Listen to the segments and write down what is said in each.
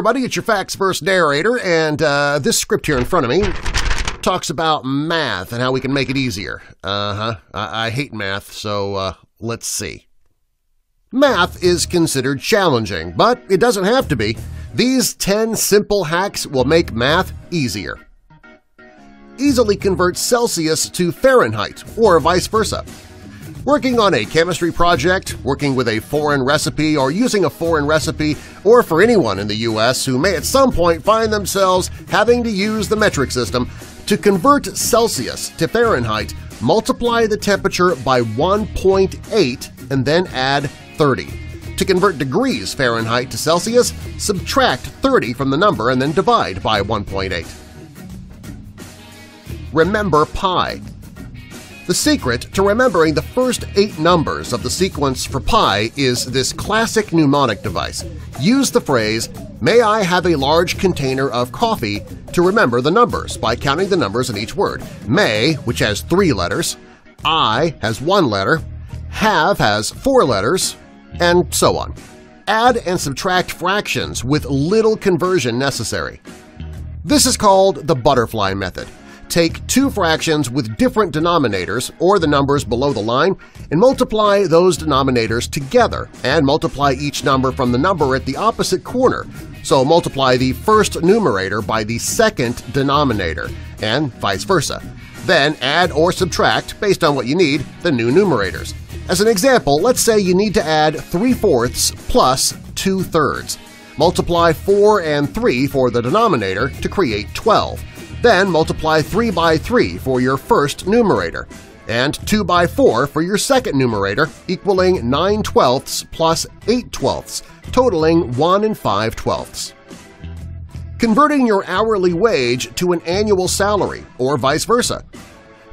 everybody, it's your Facts First narrator, and uh, this script here in front of me talks about math and how we can make it easier. Uh-huh. I, I hate math, so uh, let's see. Math is considered challenging, but it doesn't have to be. These 10 simple hacks will make math easier. Easily convert Celsius to Fahrenheit, or vice versa. Working on a chemistry project, working with a foreign recipe, or using a foreign recipe, or for anyone in the U.S. who may at some point find themselves having to use the metric system, to convert Celsius to Fahrenheit, multiply the temperature by 1.8 and then add 30. To convert degrees Fahrenheit to Celsius, subtract 30 from the number and then divide by 1.8. Remember pi. The secret to remembering the first eight numbers of the sequence for pi is this classic mnemonic device. Use the phrase, may I have a large container of coffee to remember the numbers by counting the numbers in each word. May, which has three letters, I has one letter, have has four letters, and so on. Add and subtract fractions with little conversion necessary. This is called the butterfly method take two fractions with different denominators or the numbers below the line and multiply those denominators together and multiply each number from the number at the opposite corner. So multiply the first numerator by the second denominator and vice versa. Then add or subtract, based on what you need, the new numerators. As an example, let's say you need to add 3 fourths plus 2 thirds. Multiply 4 and 3 for the denominator to create 12. Then multiply 3 by 3 for your first numerator, and 2 by 4 for your second numerator, equaling 9 twelfths plus 8 twelfths, totaling 1 and 5 twelfths. Converting your hourly wage to an annual salary, or vice versa.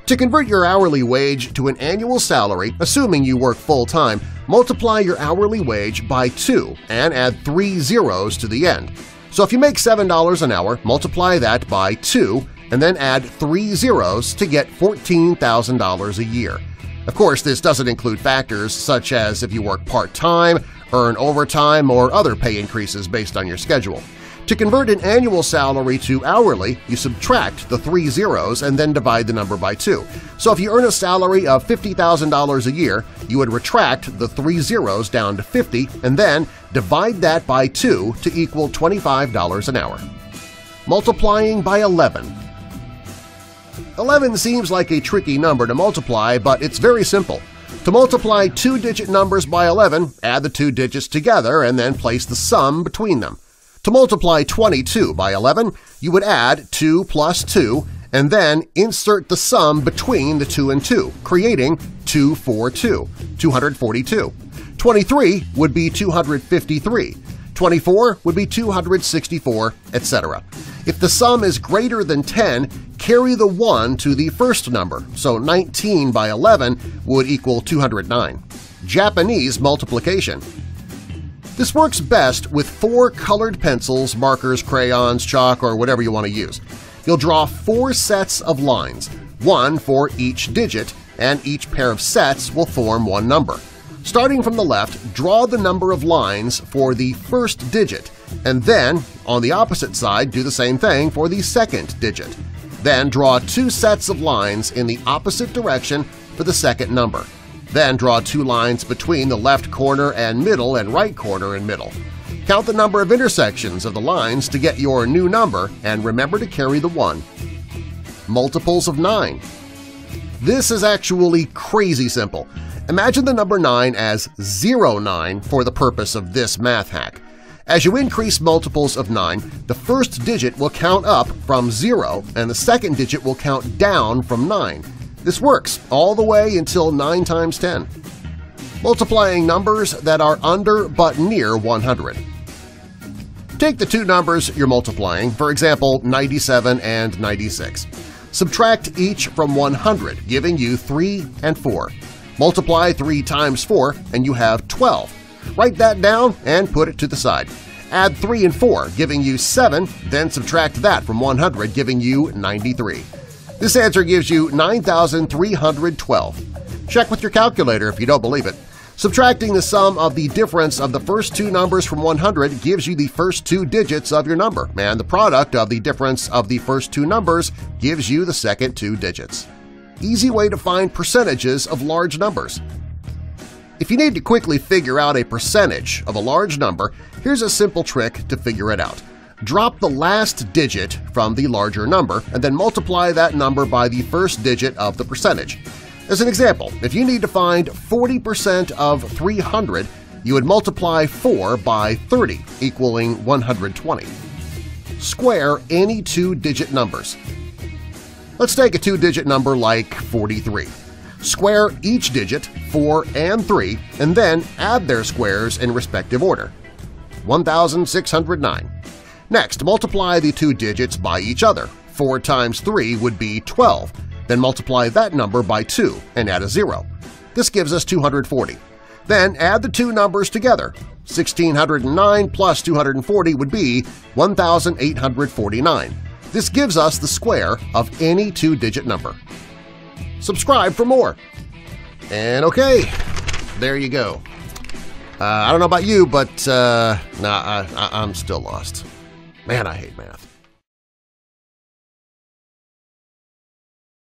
To convert your hourly wage to an annual salary, assuming you work full-time, multiply your hourly wage by 2 and add three zeros to the end. So if you make $7 an hour, multiply that by 2 and then add three zeros to get $14,000 a year. Of course, this doesn't include factors such as if you work part-time, earn overtime, or other pay increases based on your schedule. To convert an annual salary to hourly, you subtract the three zeros and then divide the number by two. So if you earn a salary of $50,000 a year, you would retract the three zeros down to 50 and then divide that by two to equal $25 an hour. Multiplying by 11 11 seems like a tricky number to multiply, but it's very simple. To multiply two-digit numbers by 11, add the two digits together and then place the sum between them. To multiply 22 by 11, you would add 2 plus 2 and then insert the sum between the 2 and 2, creating 242, 242. 23 would be 253, 24 would be 264, etc. If the sum is greater than 10, carry the 1 to the first number, so 19 by 11 would equal 209. Japanese multiplication this works best with four colored pencils, markers, crayons, chalk, or whatever you want to use. You'll draw four sets of lines, one for each digit, and each pair of sets will form one number. Starting from the left, draw the number of lines for the first digit, and then, on the opposite side, do the same thing for the second digit. Then draw two sets of lines in the opposite direction for the second number. Then draw two lines between the left corner and middle and right corner and middle. Count the number of intersections of the lines to get your new number and remember to carry the 1. Multiples of 9 This is actually crazy simple. Imagine the number 9 as 09 for the purpose of this math hack. As you increase multiples of 9, the first digit will count up from 0 and the second digit will count down from 9. This works all the way until 9 times 10, multiplying numbers that are under but near 100. Take the two numbers you're multiplying, for example 97 and 96. Subtract each from 100, giving you 3 and 4. Multiply 3 times 4 and you have 12. Write that down and put it to the side. Add 3 and 4, giving you 7, then subtract that from 100, giving you 93. This answer gives you 9,312. Check with your calculator if you don't believe it. Subtracting the sum of the difference of the first two numbers from 100 gives you the first two digits of your number, and the product of the difference of the first two numbers gives you the second two digits. Easy way to find percentages of large numbers. If you need to quickly figure out a percentage of a large number, here's a simple trick to figure it out. Drop the last digit from the larger number and then multiply that number by the first digit of the percentage. As an example, if you need to find 40% of 300, you would multiply 4 by 30, equaling 120. Square any two-digit numbers. Let's take a two-digit number like 43. Square each digit, 4 and 3, and then add their squares in respective order. 1,609. Next, multiply the two digits by each other. 4 times 3 would be 12, then multiply that number by 2 and add a zero. This gives us 240. Then add the two numbers together. 1609 plus 240 would be 1849. This gives us the square of any two-digit number. Subscribe for more. And okay, there you go. Uh, I don't know about you, but uh, nah, I, I, I'm still lost. Man, I hate math.